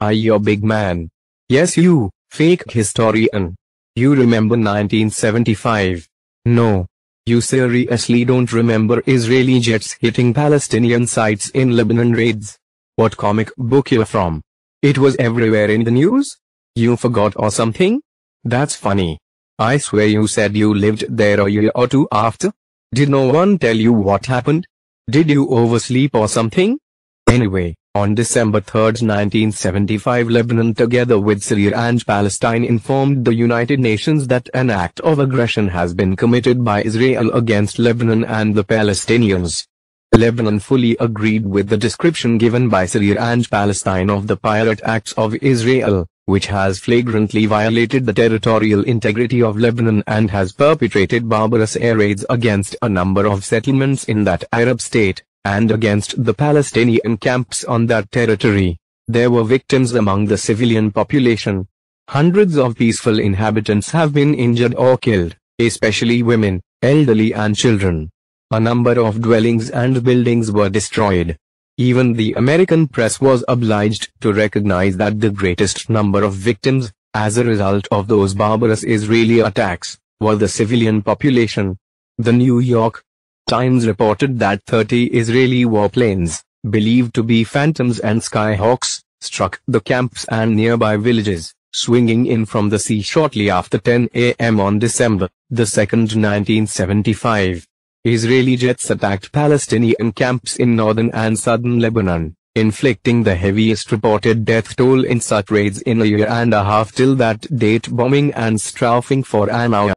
I your big man. Yes you, fake historian. You remember 1975. No. You seriously don't remember Israeli jets hitting Palestinian sites in Lebanon raids? What comic book you're from? It was everywhere in the news? You forgot or something? That's funny. I swear you said you lived there a year or two after? Did no one tell you what happened? Did you oversleep or something? Anyway, on December 3, 1975 Lebanon together with Syria and Palestine informed the United Nations that an act of aggression has been committed by Israel against Lebanon and the Palestinians. Lebanon fully agreed with the description given by Syria and Palestine of the pirate acts of Israel, which has flagrantly violated the territorial integrity of Lebanon and has perpetrated barbarous air raids against a number of settlements in that Arab state, and against the Palestinian camps on that territory. There were victims among the civilian population. Hundreds of peaceful inhabitants have been injured or killed, especially women, elderly and children. A number of dwellings and buildings were destroyed. Even the American press was obliged to recognize that the greatest number of victims, as a result of those barbarous Israeli attacks, were the civilian population. The New York Times reported that 30 Israeli warplanes, believed to be Phantoms and Skyhawks, struck the camps and nearby villages, swinging in from the sea shortly after 10 a.m. on December the 2nd, 1975. Israeli jets attacked Palestinian camps in northern and southern Lebanon, inflicting the heaviest reported death toll in such raids in a year and a half till that date bombing and strafing for an hour.